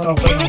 और